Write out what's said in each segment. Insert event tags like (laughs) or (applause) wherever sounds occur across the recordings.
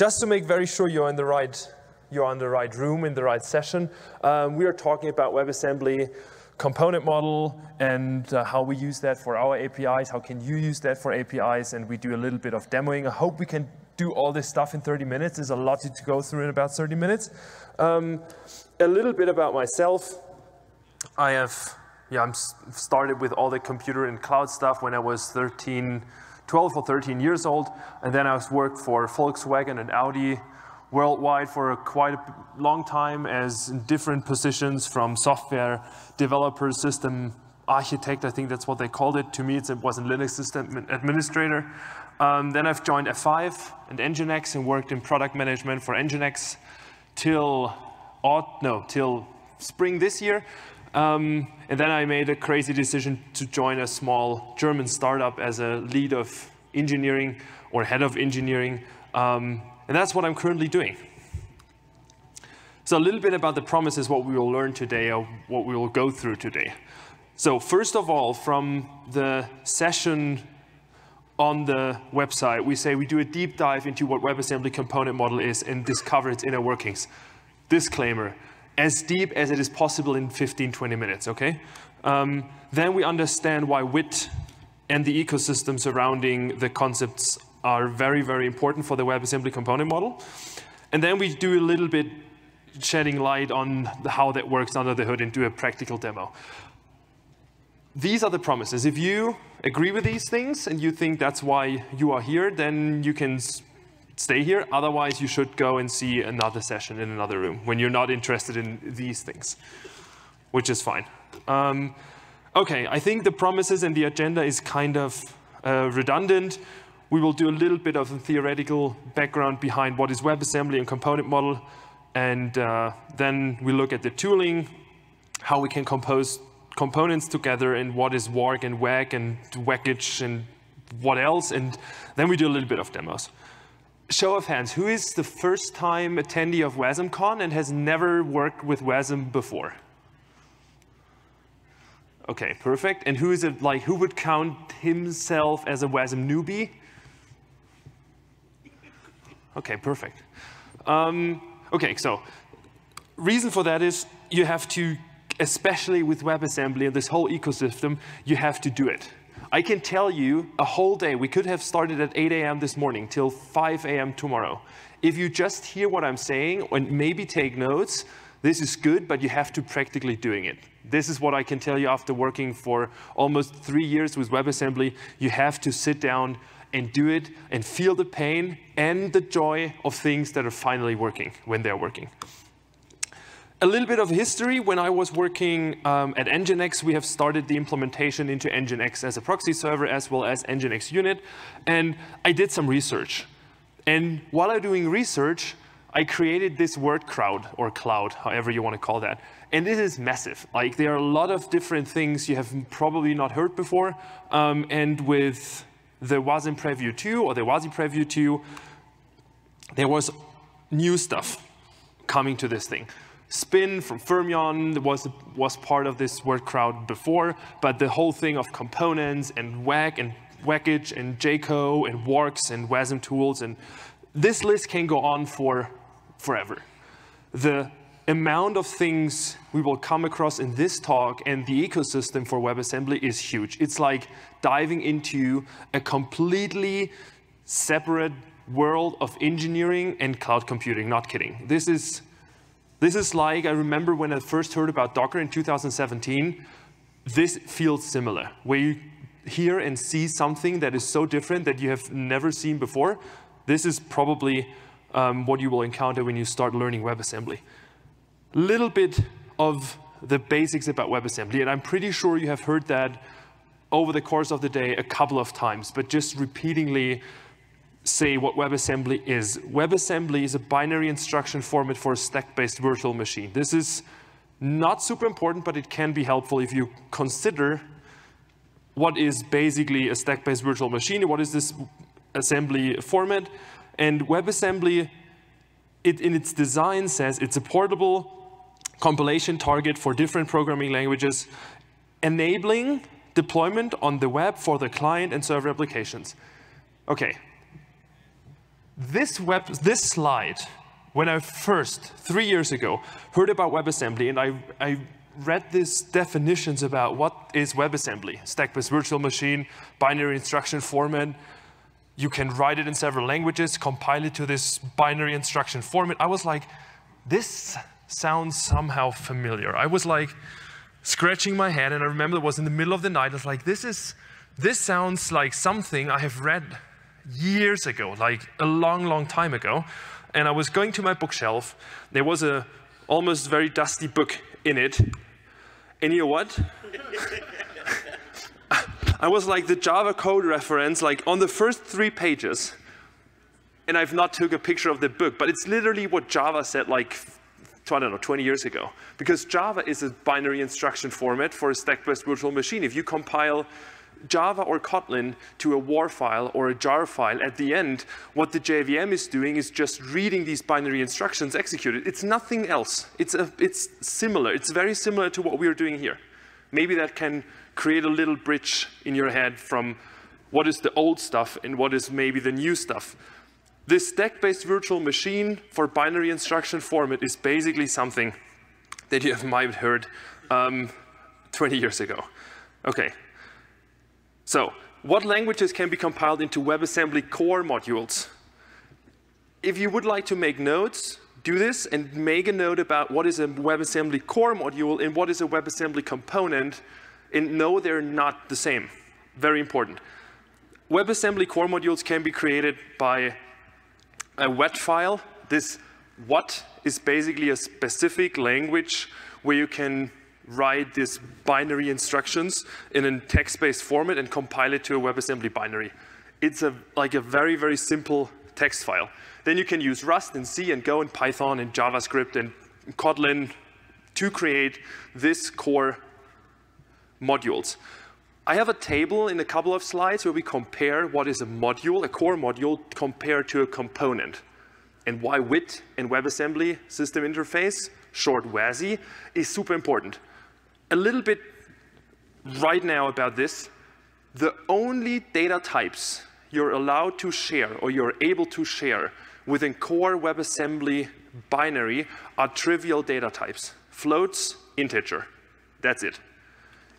just to make very sure you're in the right, you're in the right room, in the right session, um, we are talking about WebAssembly component model and uh, how we use that for our APIs, how can you use that for APIs, and we do a little bit of demoing. I hope we can do all this stuff in 30 minutes. There's a lot to go through in about 30 minutes. Um, a little bit about myself. I have, yeah, I'm started with all the computer and cloud stuff when I was 13, 12 or 13 years old, and then I worked for Volkswagen and Audi worldwide for a quite a long time as in different positions from software developer, system architect, I think that's what they called it. To me, it was a Linux system administrator. Um, then I've joined F5 and Nginx and worked in product management for Nginx till, no, till spring this year. Um, and then I made a crazy decision to join a small German startup as a lead of engineering or head of engineering. Um, and that's what I'm currently doing. So a little bit about the promises, what we will learn today, or what we will go through today. So first of all, from the session on the website, we say we do a deep dive into what WebAssembly component model is and discover its inner workings. Disclaimer, as deep as it is possible in 15, 20 minutes, okay? Um, then we understand why WIT and the ecosystem surrounding the concepts are very, very important for the WebAssembly component model. And then we do a little bit shedding light on how that works under the hood and do a practical demo. These are the promises. If you agree with these things and you think that's why you are here, then you can stay here. Otherwise, you should go and see another session in another room when you're not interested in these things, which is fine. Um, okay, I think the promises and the agenda is kind of uh, redundant. We will do a little bit of a theoretical background behind what is WebAssembly and component model, and uh, then we look at the tooling, how we can compose components together and what is warg and wac and wackage and what else, and then we do a little bit of demos. Show of hands, who is the first time attendee of WASMCon and has never worked with WASM before? Okay, perfect. And who is it like who would count himself as a WASM newbie? Okay, perfect. Um, okay, so reason for that is you have to especially with WebAssembly and this whole ecosystem, you have to do it. I can tell you a whole day, we could have started at 8 a.m. this morning till 5 a.m. tomorrow. If you just hear what I'm saying and maybe take notes, this is good, but you have to practically doing it. This is what I can tell you after working for almost three years with WebAssembly. You have to sit down and do it and feel the pain and the joy of things that are finally working when they're working. A little bit of history, when I was working um, at Nginx, we have started the implementation into Nginx as a proxy server as well as Nginx unit, and I did some research. And while I'm doing research, I created this word crowd, or cloud, however you want to call that. And this is massive. Like, there are a lot of different things you have probably not heard before. Um, and with the WASM Preview 2, or the WASI Preview 2, there was new stuff coming to this thing. Spin from Fermion was, was part of this word crowd before, but the whole thing of components and wac and Wackage and JCO and Warks and WASM tools, and this list can go on for forever. The amount of things we will come across in this talk and the ecosystem for WebAssembly is huge. It's like diving into a completely separate world of engineering and cloud computing, not kidding. This is this is like, I remember when I first heard about Docker in 2017, this feels similar, where you hear and see something that is so different that you have never seen before. This is probably um, what you will encounter when you start learning WebAssembly. Little bit of the basics about WebAssembly, and I'm pretty sure you have heard that over the course of the day a couple of times, but just repeatedly say what WebAssembly is. WebAssembly is a binary instruction format for a stack-based virtual machine. This is not super important, but it can be helpful if you consider what is basically a stack-based virtual machine, what is this assembly format. And WebAssembly, it, in its design, says it's a portable compilation target for different programming languages, enabling deployment on the web for the client and server applications. Okay, this, web, this slide, when I first, three years ago, heard about WebAssembly and I, I read these definitions about what is WebAssembly, stack-based virtual machine, binary instruction format, you can write it in several languages, compile it to this binary instruction format. I was like, this sounds somehow familiar. I was like scratching my head, and I remember it was in the middle of the night. I was like, this is, this sounds like something I have read years ago, like a long, long time ago. And I was going to my bookshelf. There was a almost very dusty book in it. And you know what? (laughs) I was like the Java code reference, like on the first three pages. And I've not took a picture of the book, but it's literally what Java said like, I don't know, 20 years ago. Because Java is a binary instruction format for a stack-based virtual machine. If you compile Java or Kotlin to a WAR file or a jar file, at the end, what the JVM is doing is just reading these binary instructions executed. It's nothing else. It's, a, it's similar. It's very similar to what we're doing here. Maybe that can create a little bridge in your head from what is the old stuff and what is maybe the new stuff. This stack-based virtual machine for binary instruction format is basically something that you have might heard um, 20 years ago. Okay, so what languages can be compiled into WebAssembly core modules? If you would like to make notes, do this and make a note about what is a WebAssembly core module and what is a WebAssembly component and know they're not the same. Very important. WebAssembly core modules can be created by a WAT file. This WAT is basically a specific language where you can write these binary instructions in a text-based format and compile it to a WebAssembly binary. It's a, like a very, very simple text file. Then you can use Rust and C and Go and Python and JavaScript and Kotlin to create this core modules. I have a table in a couple of slides where we compare what is a module, a core module, compared to a component. And why WIT in WebAssembly system interface, short WASI, is super important a little bit right now about this. The only data types you're allowed to share or you're able to share within core WebAssembly binary are trivial data types. Floats, integer. That's it.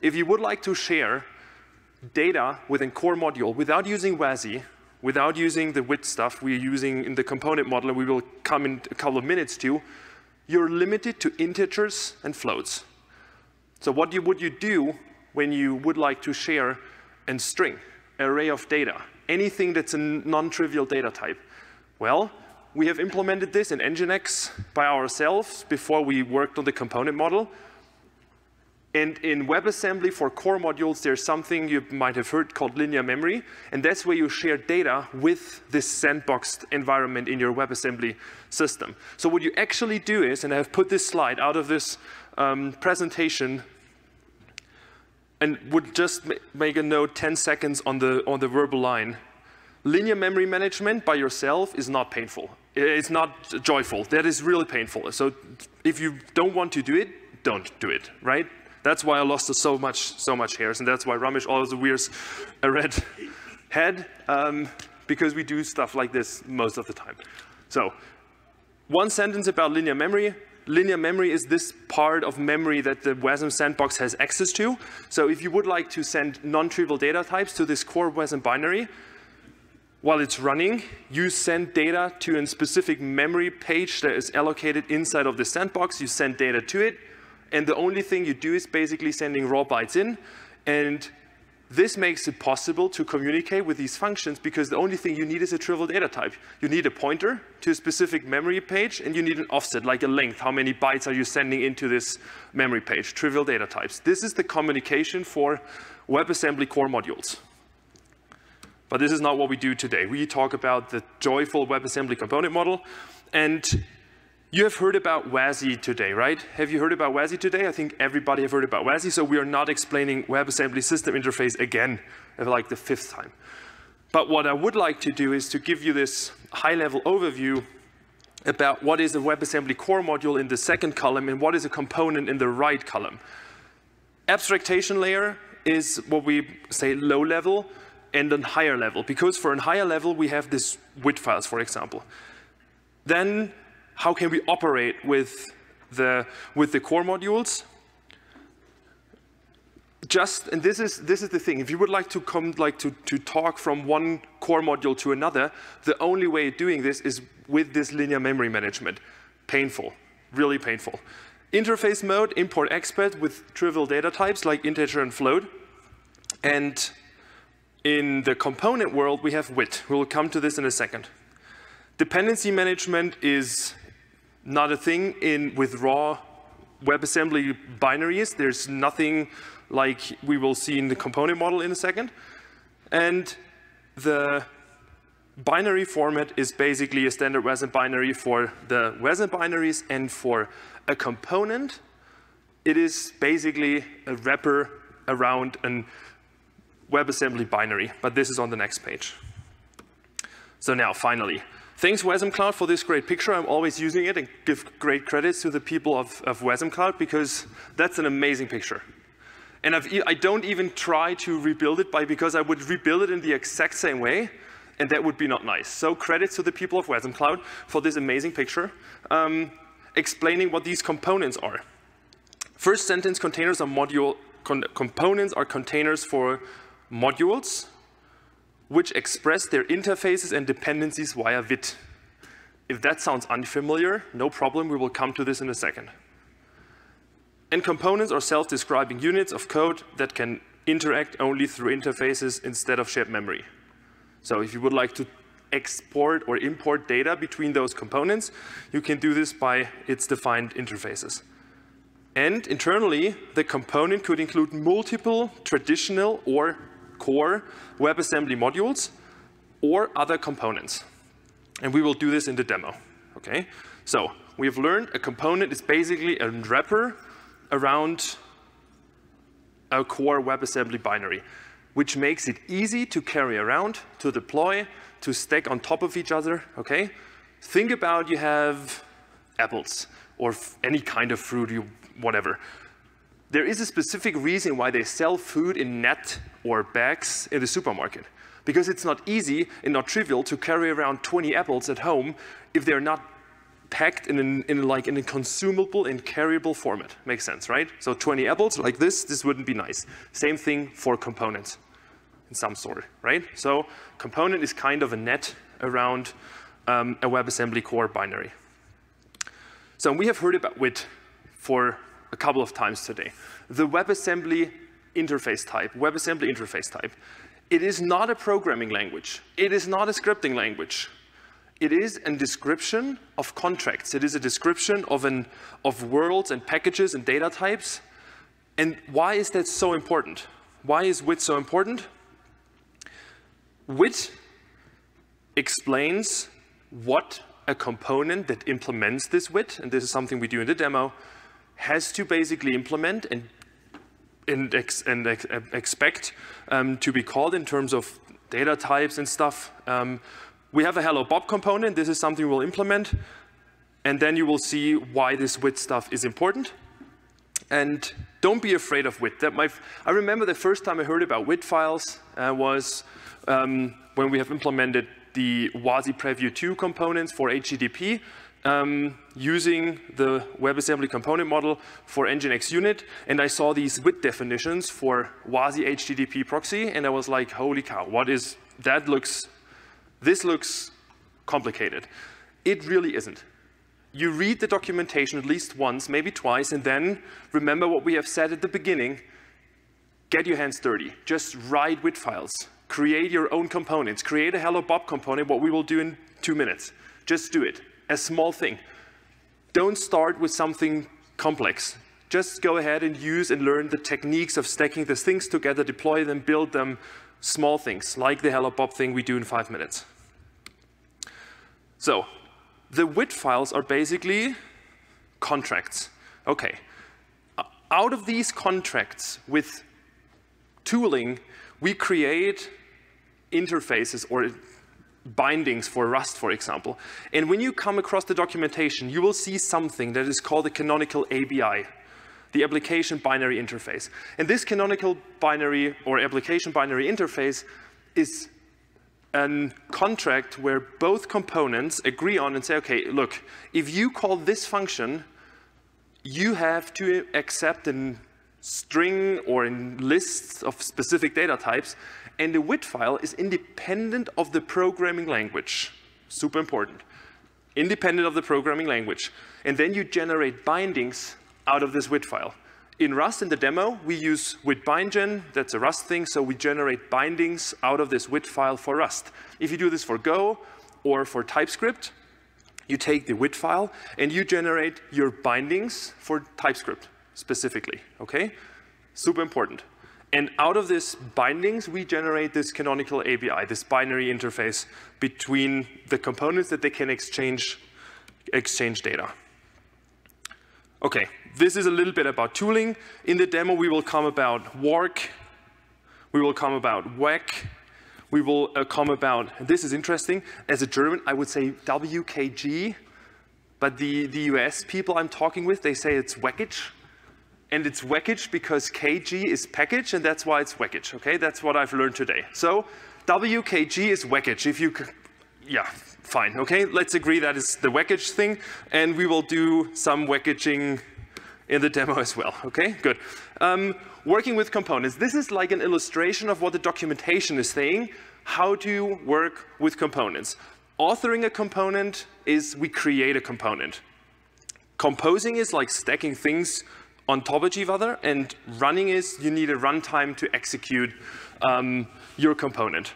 If you would like to share data within core module without using WASI, without using the WIT stuff we're using in the component model and we will come in a couple of minutes to, you're limited to integers and floats. So what you, would you do when you would like to share a string, array of data, anything that's a non-trivial data type? Well, we have implemented this in Nginx by ourselves before we worked on the component model. And in WebAssembly for core modules, there's something you might have heard called linear memory. And that's where you share data with this sandboxed environment in your WebAssembly system. So what you actually do is, and I've put this slide out of this um, presentation and would just make a note 10 seconds on the, on the verbal line. Linear memory management by yourself is not painful. It's not joyful. That is really painful. So if you don't want to do it, don't do it, right? That's why I lost so much, so much hairs, and that's why Ramesh always wears (laughs) a red head, um, because we do stuff like this most of the time. So one sentence about linear memory linear memory is this part of memory that the WASM sandbox has access to. So if you would like to send non-trivial data types to this core WASM binary, while it's running, you send data to a specific memory page that is allocated inside of the sandbox. You send data to it, and the only thing you do is basically sending raw bytes in, and this makes it possible to communicate with these functions because the only thing you need is a trivial data type. You need a pointer to a specific memory page, and you need an offset, like a length. How many bytes are you sending into this memory page? Trivial data types. This is the communication for WebAssembly core modules. But this is not what we do today. We talk about the joyful WebAssembly component model, and you have heard about WASI today, right? Have you heard about WASI today? I think everybody have heard about WASI, so we are not explaining WebAssembly system interface again, like the fifth time. But what I would like to do is to give you this high-level overview about what is a WebAssembly core module in the second column and what is a component in the right column. Abstractation layer is what we say low level. and a higher level, because for a higher level, we have this WIT files, for example. Then how can we operate with the, with the core modules? Just, and this is, this is the thing, if you would like to come, like to, to talk from one core module to another, the only way of doing this is with this linear memory management. Painful, really painful. Interface mode, import expert with trivial data types like integer and float. And in the component world, we have WIT. We'll come to this in a second. Dependency management is not a thing in with raw WebAssembly binaries. There's nothing like we will see in the component model in a second. And the binary format is basically a standard WASM binary for the WASM binaries and for a component, it is basically a wrapper around an WebAssembly binary, but this is on the next page. So now, finally, thanks WASM Cloud for this great picture. I'm always using it and give great credits to the people of, of WASM Cloud because that's an amazing picture. And I've, I do not even try to rebuild it by because I would rebuild it in the exact same way, and that would be not nice. So credits to the people of WASM Cloud for this amazing picture, um, explaining what these components are. First sentence containers are module, con components are containers for modules which express their interfaces and dependencies via WIT. If that sounds unfamiliar, no problem, we will come to this in a second. And components are self-describing units of code that can interact only through interfaces instead of shared memory. So if you would like to export or import data between those components, you can do this by its defined interfaces. And internally, the component could include multiple traditional or core WebAssembly modules or other components. And we will do this in the demo, okay? So we've learned a component is basically a wrapper around a core WebAssembly binary, which makes it easy to carry around, to deploy, to stack on top of each other, okay? Think about you have apples or any kind of fruit, you, whatever. There is a specific reason why they sell food in net or bags in the supermarket. Because it's not easy and not trivial to carry around 20 apples at home if they're not packed in, an, in like in a consumable and carryable format. Makes sense, right? So 20 apples like this, this wouldn't be nice. Same thing for components in some sort, right? So component is kind of a net around um, a WebAssembly core binary. So we have heard about WIT for a couple of times today. The WebAssembly interface type, WebAssembly interface type, it is not a programming language. It is not a scripting language. It is a description of contracts. It is a description of, an, of worlds and packages and data types. And why is that so important? Why is WIT so important? WIT explains what a component that implements this WIT, and this is something we do in the demo, has to basically implement and, and, ex, and ex, expect um, to be called in terms of data types and stuff. Um, we have a hello Bob component. This is something we'll implement. And then you will see why this WIT stuff is important. And don't be afraid of WIT. That my, I remember the first time I heard about WIT files uh, was um, when we have implemented the WASI Preview 2 components for HTTP um, using the WebAssembly component model for Nginx unit, and I saw these WIT definitions for WASI HTTP proxy, and I was like, holy cow, what is, that looks, this looks complicated. It really isn't. You read the documentation at least once, maybe twice, and then remember what we have said at the beginning, get your hands dirty. Just write WIT files. Create your own components. Create a Hello Bob component, what we will do in two minutes. Just do it a small thing. Don't start with something complex. Just go ahead and use and learn the techniques of stacking the things together, deploy them, build them, small things, like the Hello Bob thing we do in five minutes. So, the WIT files are basically contracts. Okay. Uh, out of these contracts with tooling, we create interfaces or bindings for Rust, for example. And when you come across the documentation, you will see something that is called the canonical ABI, the application binary interface. And this canonical binary or application binary interface is a contract where both components agree on and say, okay, look, if you call this function, you have to accept a string or in lists of specific data types, and the WIT file is independent of the programming language. Super important. Independent of the programming language. And then you generate bindings out of this WIT file. In Rust, in the demo, we use WIT bindgen. That's a Rust thing, so we generate bindings out of this WIT file for Rust. If you do this for Go or for TypeScript, you take the WIT file and you generate your bindings for TypeScript specifically, okay? Super important. And out of this bindings, we generate this canonical ABI, this binary interface between the components that they can exchange, exchange data. Okay, this is a little bit about tooling. In the demo, we will come about Warg, we will come about wac, we will uh, come about, this is interesting, as a German, I would say WKG, but the, the US people I'm talking with, they say it's Weckage, and it's Weckage because KG is package, and that's why it's Weckage, okay? That's what I've learned today. So WKG is Weckage. If you, yeah, fine, okay? Let's agree that is the Weckage thing, and we will do some Weckaging in the demo as well, okay? Good. Um, working with components. This is like an illustration of what the documentation is saying, how to work with components. Authoring a component is we create a component. Composing is like stacking things on top of each other, and running is you need a runtime to execute um, your component.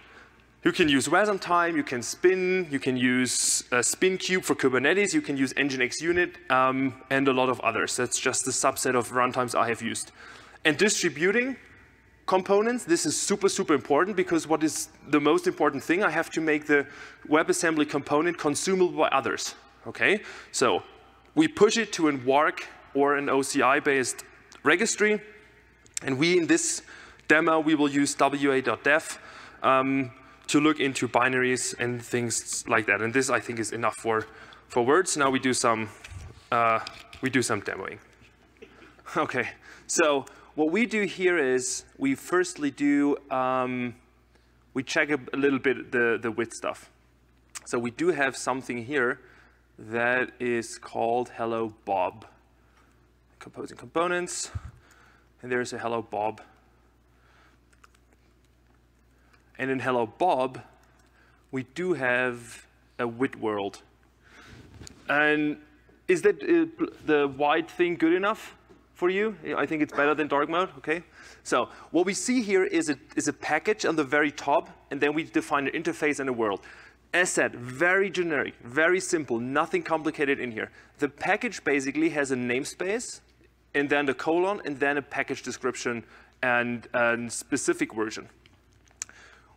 You can use Wasmtime, you can spin, you can use uh, SpinKube for Kubernetes, you can use Nginx unit, um, and a lot of others. That's just the subset of runtimes I have used. And distributing components, this is super, super important because what is the most important thing? I have to make the WebAssembly component consumable by others, okay? So we push it to a Warg or an OCI-based registry, and we, in this demo, we will use wa.dev. Um, to look into binaries and things like that. And this, I think, is enough for, for words. Now we do some, uh, we do some demoing. (laughs) Okay, so what we do here is we firstly do, um, we check a, a, little bit the, the WIT stuff. So we do have something here that is called hello Bob. Composing components, and there's a hello Bob and in Hello Bob, we do have a WIT world. And is that uh, the white thing good enough for you? I think it's better than dark mode, okay? So what we see here is a, is a package on the very top, and then we define an interface and a world. As said, very generic, very simple, nothing complicated in here. The package basically has a namespace, and then the colon, and then a package description and a specific version.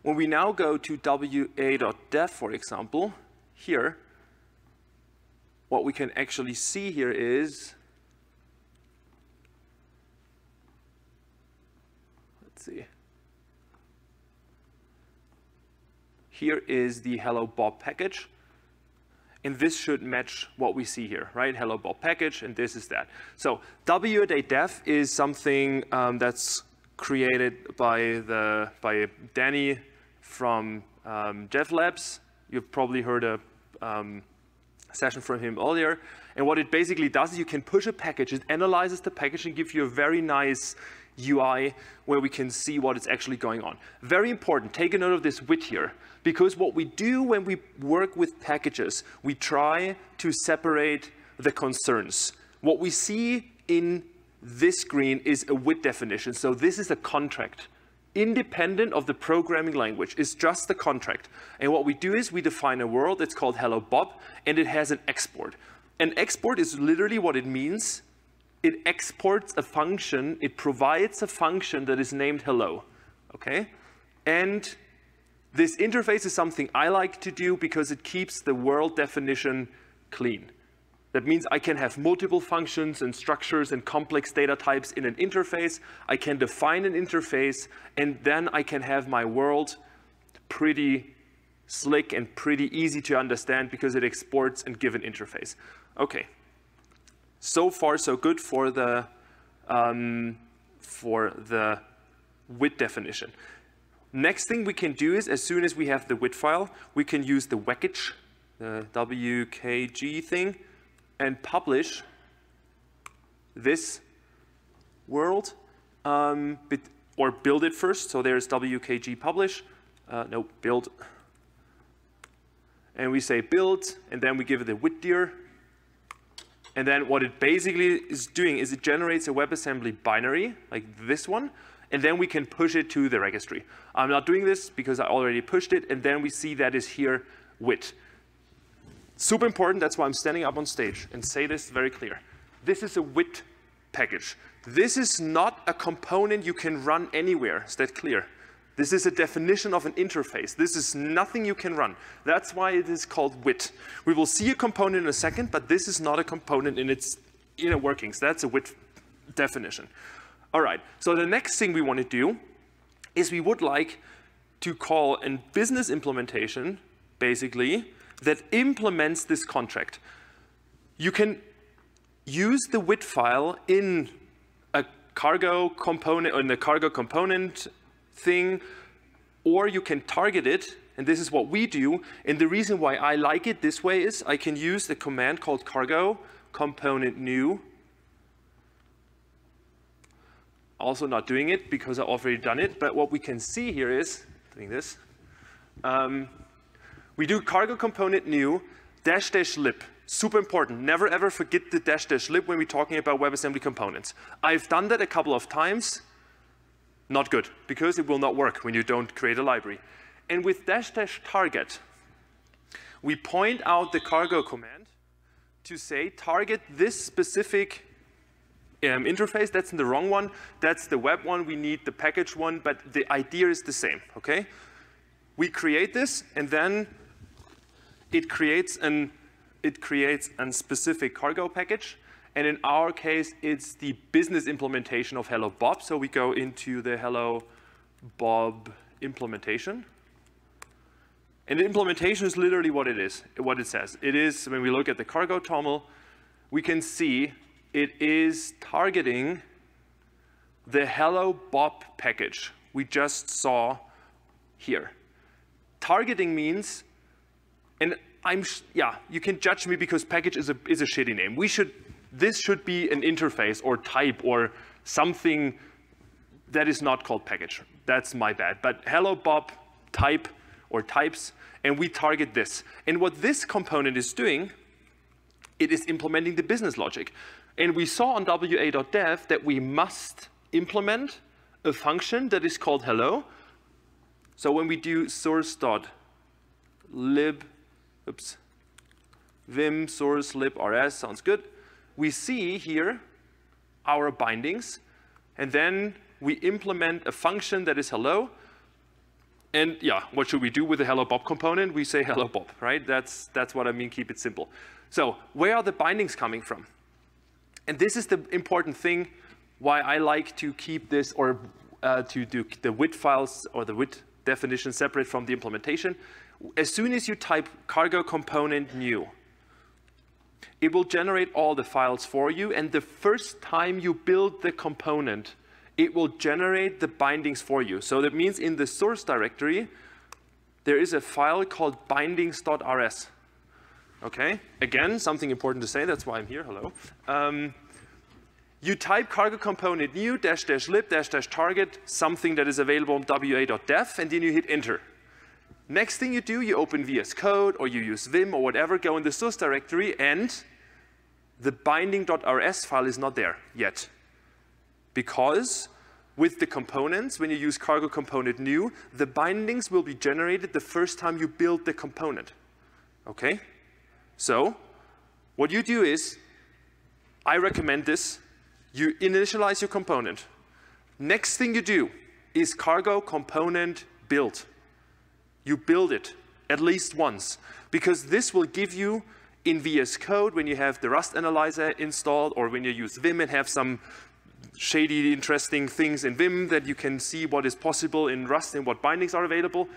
When we now go to wa.dev, for example, here, what we can actually see here is, let's see, here is the hello bob package. And this should match what we see here, right? Hello Bob package, and this is that. So wa.dev is something um, that's created by the by Danny from um, Dev Labs. You've probably heard a um, session from him earlier. And what it basically does is you can push a package, it analyzes the package and gives you a very nice UI where we can see what is actually going on. Very important, take a note of this WIT here, because what we do when we work with packages, we try to separate the concerns. What we see in this screen is a WIT definition. So this is a contract independent of the programming language. It's just the contract. And what we do is we define a world, it's called hello Bob, and it has an export. An export is literally what it means. It exports a function, it provides a function that is named hello, okay? And this interface is something I like to do because it keeps the world definition clean. That means I can have multiple functions and structures and complex data types in an interface. I can define an interface, and then I can have my world pretty slick and pretty easy to understand because it exports and give an interface. Okay. So far, so good for the, um, for the WIT definition. Next thing we can do is, as soon as we have the WIT file, we can use the wkg, the WKG thing, and publish this world, um, or build it first. So there's WKG publish, uh, no, build. And we say build, and then we give it a witdir. And then what it basically is doing is it generates a WebAssembly binary, like this one, and then we can push it to the registry. I'm not doing this because I already pushed it, and then we see that is here wit. Super important, that's why I'm standing up on stage and say this very clear. This is a wit package. This is not a component you can run anywhere, is that clear? This is a definition of an interface. This is nothing you can run. That's why it is called WIT. We will see a component in a second, but this is not a component in its inner workings. That's a WIT definition. All right, so the next thing we want to do is we would like to call a business implementation, basically, that implements this contract. You can use the WIT file in a cargo component, in the cargo component thing, or you can target it, and this is what we do. And the reason why I like it this way is I can use the command called cargo component new also not doing it because I've already done it. But what we can see here is, doing this, um, we do cargo component new dash dash lib. Super important. Never ever forget the dash dash lib when we're talking about WebAssembly components. I've done that a couple of times. Not good, because it will not work when you don't create a library. And with dash dash target, we point out the cargo command to say target this specific um, interface, that's in the wrong one. That's the web one. We need the package one, but the idea is the same, okay? We create this, and then it creates an it creates a specific cargo package. And in our case, it's the business implementation of Hello Bob. So we go into the Hello Bob implementation. And the implementation is literally what it is, what it says. It is, when we look at the cargo toml, we can see it is targeting the Hello Bob package we just saw here. Targeting means, and I'm, yeah, you can judge me because package is a, is a shitty name. We should, this should be an interface or type or something that is not called package. That's my bad. But Hello Bob type or types, and we target this. And what this component is doing, it is implementing the business logic. And we saw on wa.dev that we must implement a function that is called hello. So when we do source.lib, oops, vim source lib rs, sounds good. We see here our bindings, and then we implement a function that is hello. And yeah, what should we do with the hello Bob component? We say hello Bob, right? That's, that's what I mean, keep it simple. So where are the bindings coming from? And this is the important thing why I like to keep this or uh, to do the WIT files or the WIT definition separate from the implementation. As soon as you type cargo component new, it will generate all the files for you. And the first time you build the component, it will generate the bindings for you. So that means in the source directory, there is a file called bindings.rs. Okay, again, something important to say, that's why I'm here, hello. Um, you type cargo component new dash dash lib dash dash target, something that is available on wa.dev, and then you hit enter. Next thing you do, you open VS Code, or you use Vim, or whatever, go in the source directory, and the binding.rs file is not there yet. Because with the components, when you use cargo component new, the bindings will be generated the first time you build the component. Okay? So what you do is, I recommend this. You initialize your component. Next thing you do is cargo component build. You build it at least once because this will give you in VS Code when you have the Rust analyzer installed or when you use Vim and have some shady, interesting things in Vim that you can see what is possible in Rust and what bindings are available,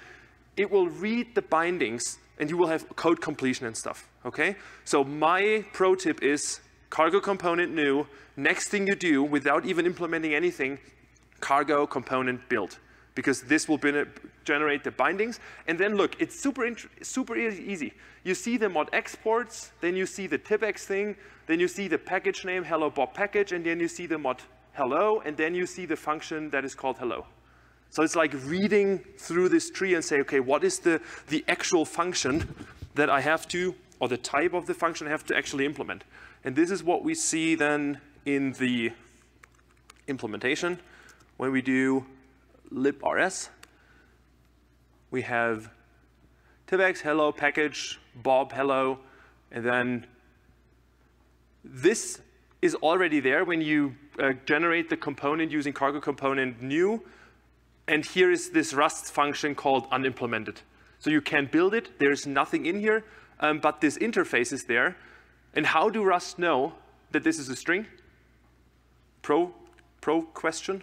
it will read the bindings and you will have code completion and stuff, okay? So my pro tip is cargo component new, next thing you do without even implementing anything, cargo component build. because this will generate the bindings. And then look, it's super, super easy. You see the mod exports, then you see the tipex thing, then you see the package name, hello bob package, and then you see the mod hello, and then you see the function that is called hello. So it's like reading through this tree and say, okay, what is the, the actual function that I have to, or the type of the function I have to actually implement. And this is what we see then in the implementation when we do librs. We have tipex, hello, package, bob, hello, and then this is already there when you uh, generate the component using cargo component new. And here is this Rust function called unimplemented. So you can build it. There's nothing in here, um, but this interface is there. And how do Rust know that this is a string? Pro, pro question.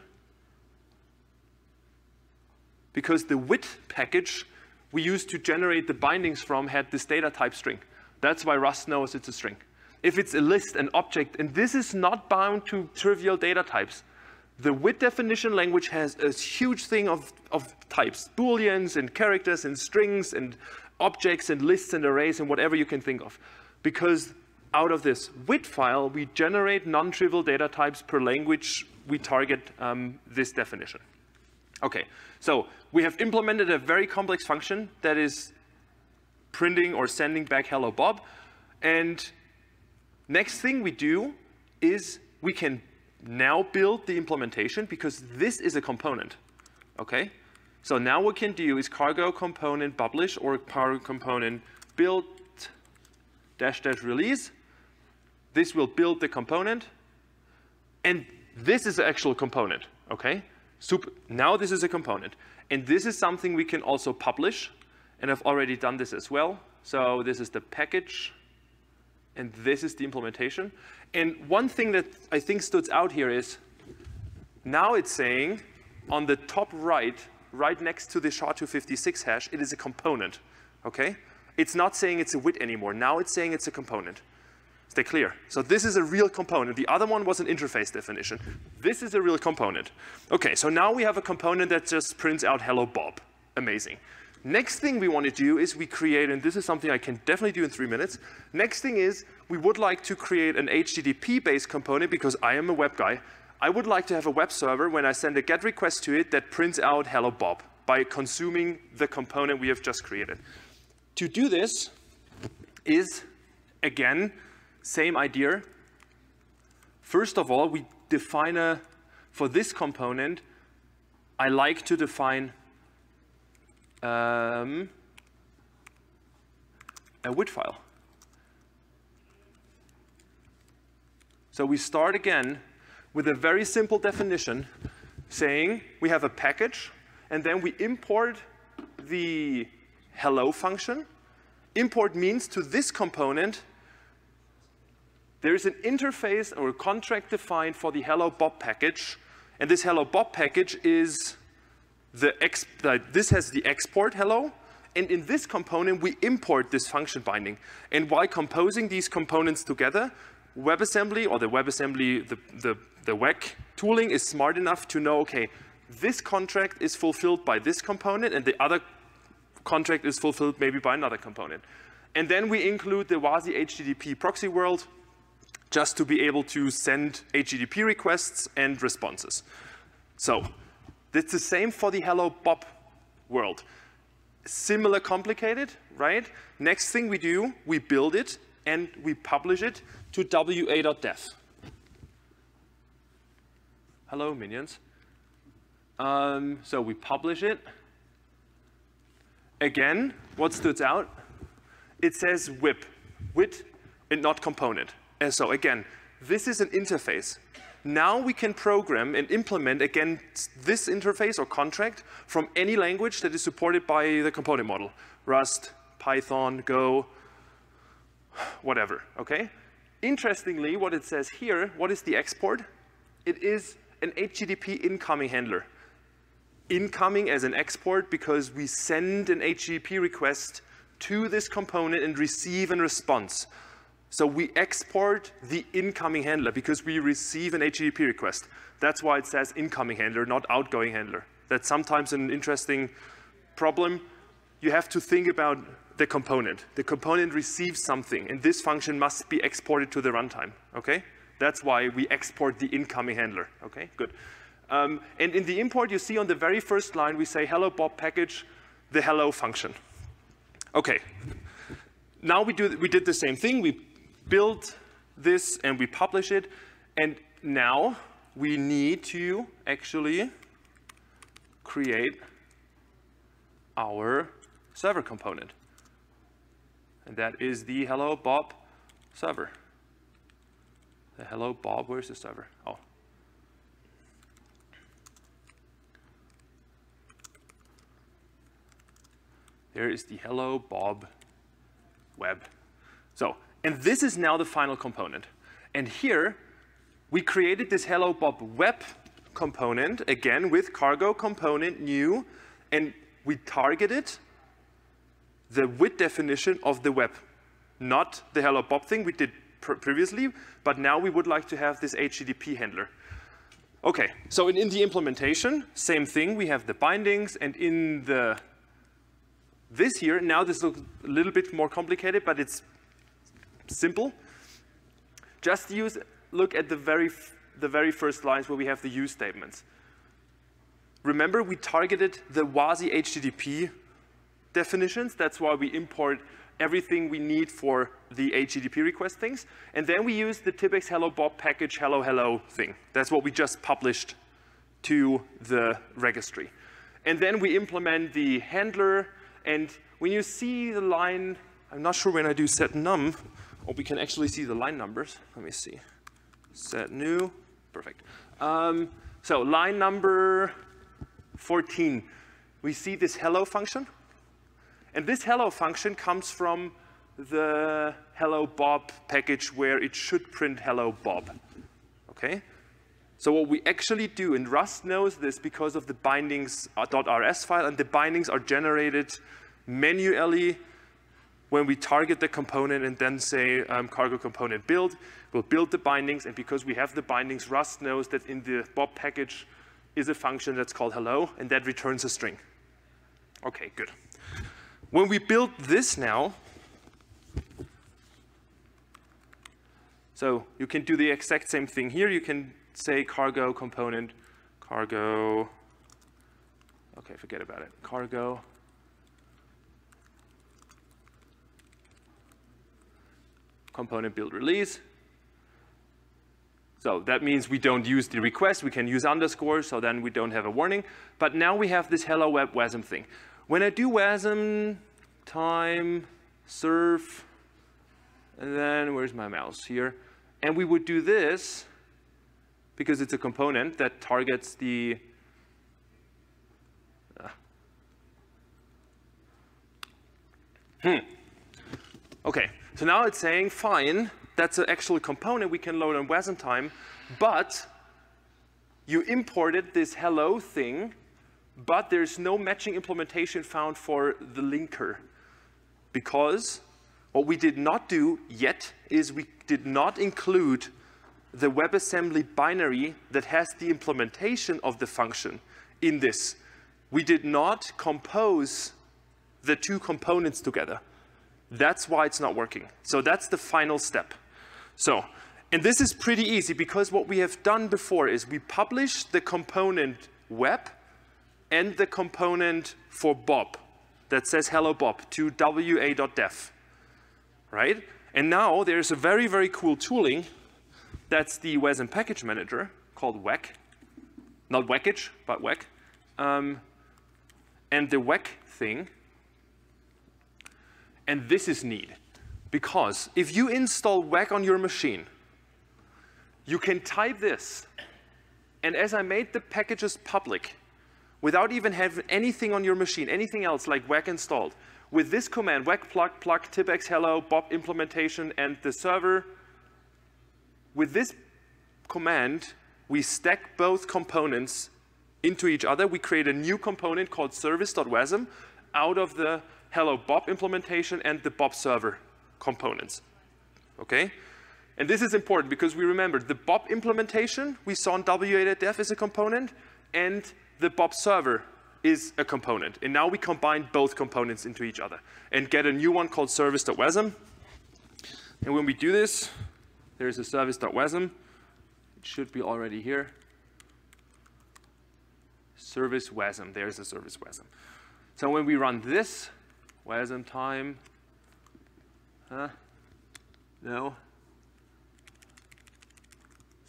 Because the wit package we used to generate the bindings from had this data type string. That's why Rust knows it's a string if it's a list, an object, and this is not bound to trivial data types. The wit definition language has a huge thing of, of types, booleans and characters and strings and objects and lists and arrays and whatever you can think of. Because out of this wit file, we generate non-trivial data types per language we target um, this definition. Okay, so we have implemented a very complex function that is printing or sending back hello Bob. And Next thing we do is we can now build the implementation because this is a component, okay? So now what we can do is cargo component publish or cargo component build dash dash release. This will build the component. And this is the actual component, okay? Super. Now this is a component. And this is something we can also publish. And I've already done this as well. So this is the package and this is the implementation. And one thing that I think stood out here is now it's saying on the top right, right next to the SHA-256 hash, it is a component, okay? It's not saying it's a WIT anymore. Now it's saying it's a component. Stay clear. So this is a real component. The other one was an interface definition. This is a real component. Okay, so now we have a component that just prints out hello Bob. Amazing. Next thing we want to do is we create, and this is something I can definitely do in three minutes. Next thing is we would like to create an HTTP-based component because I am a web guy. I would like to have a web server when I send a GET request to it that prints out hello Bob by consuming the component we have just created. To do this is, again, same idea. First of all, we define a, for this component, I like to define um, a WIT file. So we start again with a very simple definition saying we have a package, and then we import the hello function. Import means to this component, there is an interface or a contract defined for the hello Bob package, and this hello Bob package is the this has the export hello, and in this component, we import this function binding. And while composing these components together, WebAssembly or the WebAssembly, the, the, the wac tooling is smart enough to know, okay, this contract is fulfilled by this component and the other contract is fulfilled maybe by another component. And then we include the WASI HTTP proxy world just to be able to send HTTP requests and responses. So it's the same for the hello Bob world. Similar complicated, right? Next thing we do, we build it and we publish it to wa.dev. Hello, minions. Um, so we publish it. Again, what stood out? It says whip, WIT and not component. And so again, this is an interface. Now we can program and implement against this interface or contract from any language that is supported by the component model. Rust, Python, Go, whatever, okay? Interestingly, what it says here, what is the export? It is an HTTP incoming handler. Incoming as an export because we send an HTTP request to this component and receive a response. So we export the incoming handler because we receive an HTTP request. That's why it says incoming handler, not outgoing handler. That's sometimes an interesting problem. You have to think about the component. The component receives something, and this function must be exported to the runtime, okay? That's why we export the incoming handler, okay? Good. Um, and in the import, you see on the very first line, we say hello Bob package, the hello function. Okay. Now we, do, we did the same thing. We build this and we publish it. And now we need to actually create our server component. And that is the hello Bob server. The hello Bob, where's the server? Oh. There is the hello Bob web. So, and this is now the final component. And here, we created this hello Bob web component, again, with cargo component new, and we targeted the WIT definition of the web, not the hello Bob thing we did pr previously, but now we would like to have this HTTP handler. Okay, so in, in the implementation, same thing, we have the bindings, and in the this here, now this looks a little bit more complicated, but it's simple. Just use, look at the very, the very first lines where we have the use statements. Remember, we targeted the WASI HTTP definitions. That's why we import everything we need for the HTTP request things. And then we use the Tipex hello Bob package hello hello thing. That's what we just published to the registry. And then we implement the handler. And when you see the line, I'm not sure when I do set num, or we can actually see the line numbers. Let me see. Set new. Perfect. Um, so line number 14, we see this hello function. And this hello function comes from the hello Bob package where it should print hello Bob. Okay? So what we actually do, and Rust knows this because of the bindings.rs file, and the bindings are generated manually when we target the component and then say um, cargo component build, we'll build the bindings, and because we have the bindings, Rust knows that in the Bob package is a function that's called hello, and that returns a string. Okay, good. When we build this now, so you can do the exact same thing here. You can say cargo component, cargo, okay, forget about it, cargo, component build release. So that means we don't use the request, we can use underscore, so then we don't have a warning. But now we have this hello web WASM thing. When I do WASM, time, serve, and then where's my mouse here? And we would do this because it's a component that targets the uh, Hmm. Okay, so now it's saying, fine, that's an actual component we can load on Wasmtime, but you imported this hello thing but there's no matching implementation found for the linker because what we did not do yet is we did not include the WebAssembly binary that has the implementation of the function in this. We did not compose the two components together. That's why it's not working. So that's the final step. So, and this is pretty easy because what we have done before is we publish the component web and the component for Bob that says hello Bob to wa.dev, right? And now there's a very, very cool tooling that's the WASM package manager called wac. Not Weckage, but wac. Um, and the wac thing, and this is neat, because if you install wac on your machine, you can type this, and as I made the packages public, without even having anything on your machine, anything else like wac installed, with this command, wac plug plug tipx hello bob implementation and the server, with this command, we stack both components into each other. We create a new component called service.wasm out of the hello bob implementation and the bob server components. Okay? And this is important because we remember the bob implementation we saw in wa.dev as a component and the Bob server is a component. And now we combine both components into each other and get a new one called service.wasm. And when we do this, there's a service.wasm. It should be already here. Service WASM, there's the service WASM. So when we run this, Wasmtime, huh? No.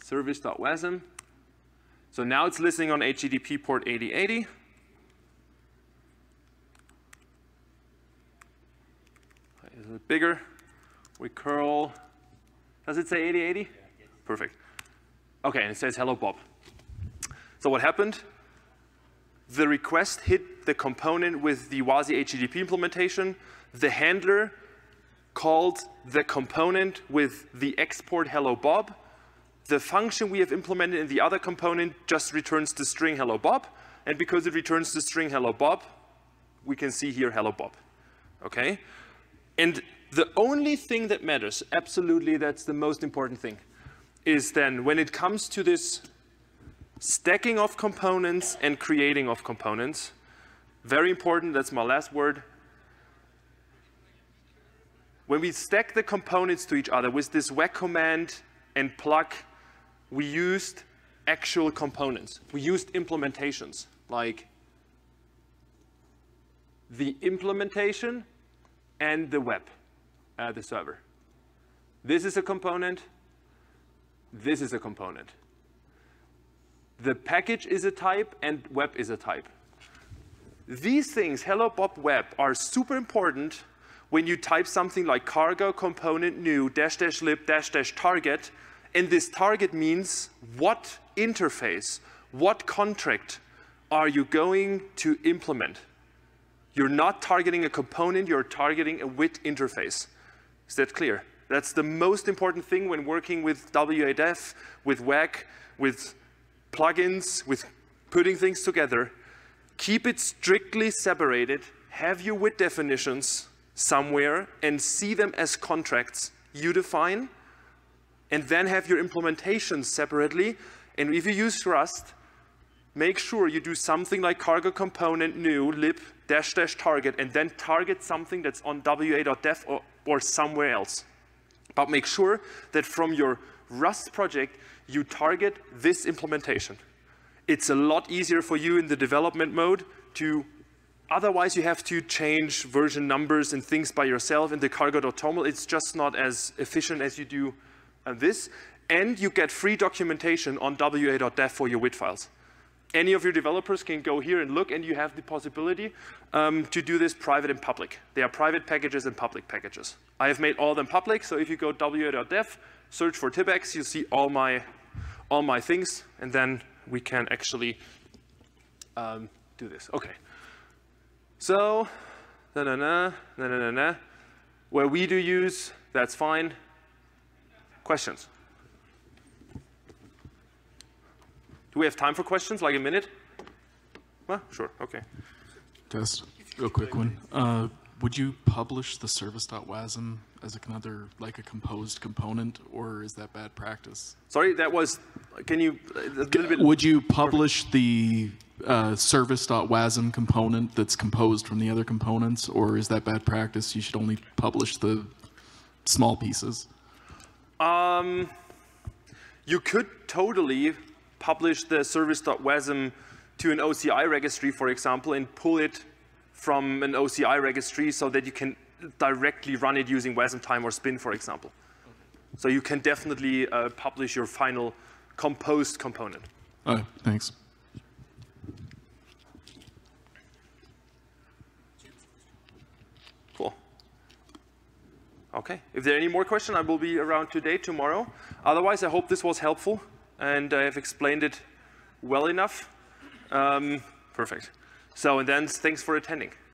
Service.wasm. So now it's listening on HTTP port 8080. Is it bigger? We curl. Does it say 8080? Yeah, Perfect. Okay, and it says hello Bob. So what happened? The request hit the component with the WASI HTTP implementation. The handler called the component with the export hello Bob. The function we have implemented in the other component just returns the string hello Bob. And because it returns the string hello Bob, we can see here hello Bob. Okay? And the only thing that matters, absolutely that's the most important thing, is then when it comes to this stacking of components and creating of components, very important, that's my last word. When we stack the components to each other with this wac command and plug, we used actual components. We used implementations, like the implementation and the web, uh, the server. This is a component. This is a component. The package is a type and web is a type. These things, hello Bob web, are super important when you type something like cargo component new dash dash lib dash dash target, and this target means what interface, what contract are you going to implement? You're not targeting a component, you're targeting a WIT interface. Is that clear? That's the most important thing when working with W8F, with Warg, with plugins, with putting things together. Keep it strictly separated, have your WIT definitions somewhere, and see them as contracts you define, and then have your implementations separately. And if you use Rust, make sure you do something like cargo component new lib dash dash target and then target something that's on wa.dev or, or somewhere else. But make sure that from your Rust project, you target this implementation. It's a lot easier for you in the development mode to, otherwise you have to change version numbers and things by yourself in the cargo.toml. It's just not as efficient as you do uh, this. And you get free documentation on wa.dev for your WIT files any of your developers can go here and look, and you have the possibility um, to do this private and public. There are private packages and public packages. I have made all of them public, so if you go wa.dev, search for Tibex, you see all my, all my things, and then we can actually um, do this. Okay. So, na na na, na na na na. Where we do use, that's fine. Questions? Do we have time for questions, like a minute? Well, sure, okay. Test, real quick one. Uh, would you publish the service.wasm as another, like a composed component, or is that bad practice? Sorry, that was, can you, a little bit. Would you publish the uh, service.wasm component that's composed from the other components, or is that bad practice? You should only publish the small pieces. Um, you could totally publish the service.wasm to an OCI registry, for example, and pull it from an OCI registry so that you can directly run it using Wasmtime or spin, for example. So you can definitely uh, publish your final composed component. Uh, thanks. Cool. Okay. If there are any more questions, I will be around today, tomorrow. Otherwise, I hope this was helpful and I have explained it well enough. Um, perfect. So, and then thanks for attending.